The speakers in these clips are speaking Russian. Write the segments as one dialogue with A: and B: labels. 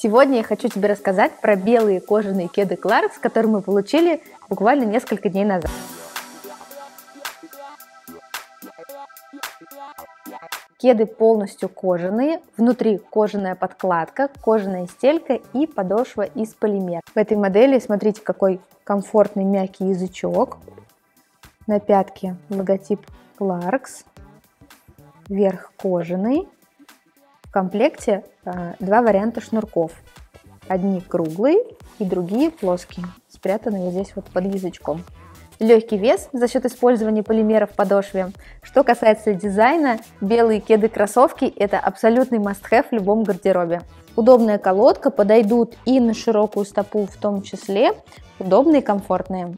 A: Сегодня я хочу тебе рассказать про белые кожаные кеды Clarks, которые мы получили буквально несколько дней назад. Кеды полностью кожаные, внутри кожаная подкладка, кожаная стелька и подошва из полимера. В этой модели смотрите какой комфортный мягкий язычок. На пятке логотип Clarks, верх кожаный. В комплекте э, два варианта шнурков. Одни круглые и другие плоские, спрятанные здесь вот под язычком легкий вес за счет использования полимеров в подошве. Что касается дизайна, белые кеды-кроссовки – это абсолютный must-have в любом гардеробе. Удобная колодка подойдут и на широкую стопу в том числе, удобные и комфортные.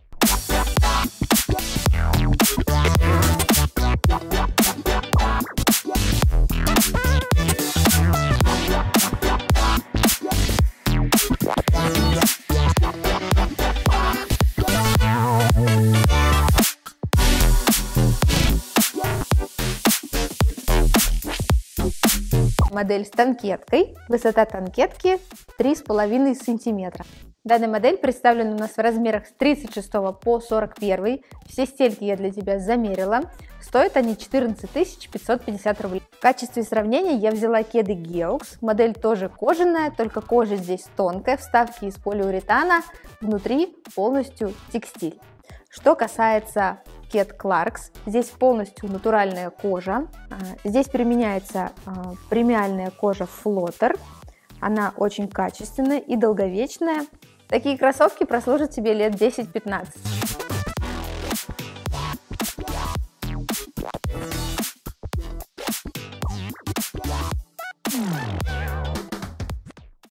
A: Модель с танкеткой. Высота танкетки 3,5 сантиметра. Данная модель представлена у нас в размерах с 36 по 41. Все стельки я для тебя замерила. Стоят они 14 550 рублей. В качестве сравнения я взяла кеды Geox. Модель тоже кожаная, только кожа здесь тонкая, вставки из полиуретана, внутри полностью текстиль. Что касается Cat Clarks. Здесь полностью натуральная кожа. А, здесь применяется а, премиальная кожа Flotter. Она очень качественная и долговечная. Такие кроссовки прослужат тебе лет 10-15.